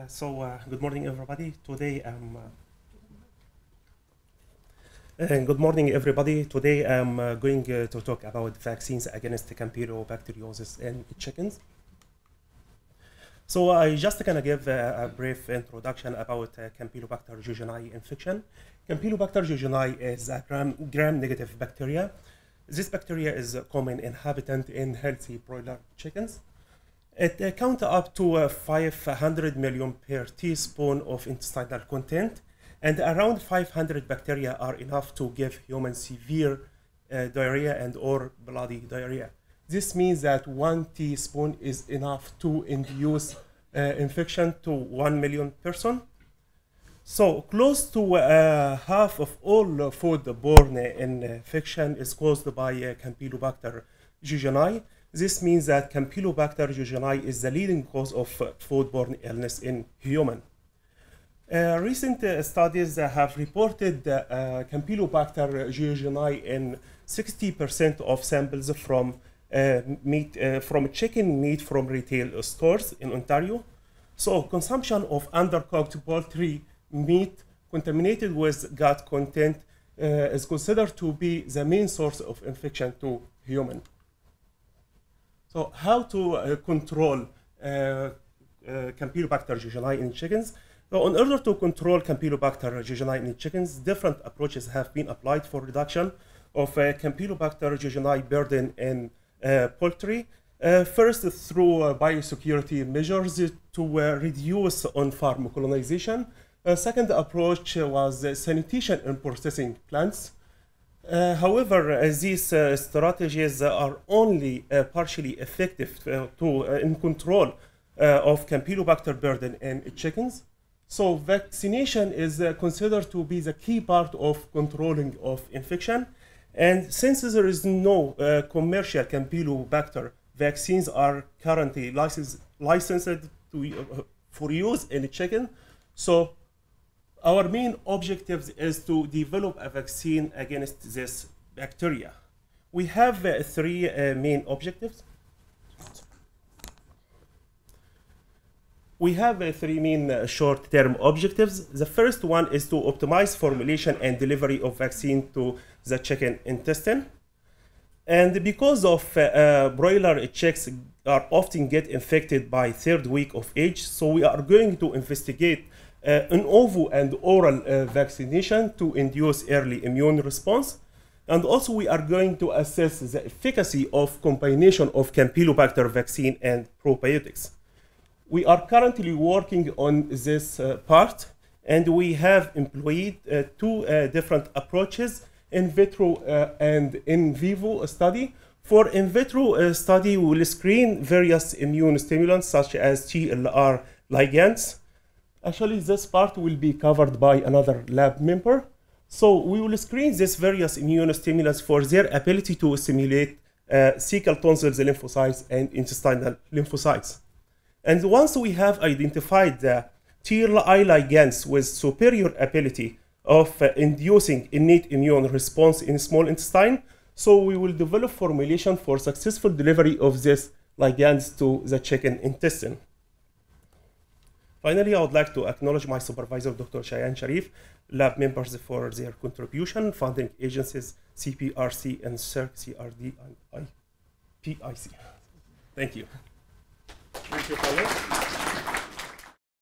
Uh, so, uh, good morning, everybody. Today, I'm. Uh, and good morning, everybody. Today, I'm uh, going uh, to talk about vaccines against Campylobacteriosis in chickens. So, I just gonna give uh, a brief introduction about uh, Campylobacter jejuni infection. Campylobacter jejuni is a gram, gram-negative bacteria. This bacteria is a common inhabitant in healthy broiler chickens. It uh, count up to uh, 500 million per teaspoon of intestinal content, and around 500 bacteria are enough to give human severe uh, diarrhea and or bloody diarrhea. This means that one teaspoon is enough to induce uh, infection to 1 million person. So close to uh, half of all food-borne infection is caused by uh, Campylobacter jejuni. This means that Campylobacter jejuni is the leading cause of foodborne illness in human. Uh, recent uh, studies uh, have reported uh, Campylobacter jejuni in 60% of samples from uh, meat uh, from chicken meat from retail stores in Ontario. So consumption of undercooked poultry meat contaminated with gut content is considered to be the main source of infection to human. So how to uh, control uh, uh, Campylobacter jejuni in chickens? So in order to control Campylobacter jejuni in chickens, different approaches have been applied for reduction of uh, Campylobacter jejuni burden in poultry. Uh, first, through uh, biosecurity measures to uh, reduce on-farm colonization. A second approach was sanitation in processing plants. Uh, however, uh, these uh, strategies are only uh, partially effective uh, to in control of Campylobacter burden in chickens. So vaccination is considered to be the key part of controlling of infection. And since there is no commercial Campylobacter vaccines are currently licensed, licensed to, for use in chicken, so our main objectives is to develop a vaccine against this bacteria. We have uh, three uh, main objectives. We have uh, three main uh, short-term objectives. The first one is to optimize formulation and delivery of vaccine to the chicken intestine. And because of uh, uh, broiler chicks are often get infected by third week of age, so we are going to investigate uh, in ovo and oral vaccination to induce early immune response. And also we are going to assess the efficacy of combination of Campylobacter vaccine and probiotics. We are currently working on this uh, part and we have employed uh, two uh, different approaches, in vitro uh, and in vivo study. For in vitro uh, study, we will screen various immune stimulants such as TLR ligands, Actually, this part will be covered by another lab member. So we will screen these various immune stimulants for their ability to stimulate uh, cecal tonsils lymphocytes and intestinal lymphocytes. And once we have identified the TLR ligands with superior ability of uh, inducing innate immune response in small intestine, so we will develop formulation for successful delivery of these ligands to the chicken intestine. Finally, I would like to acknowledge my supervisor, Dr. Shayan Sharif, lab members for their contribution, funding agencies CPRC and CERC, CRD, and IPIC. Thank you. Thank you, Khaled.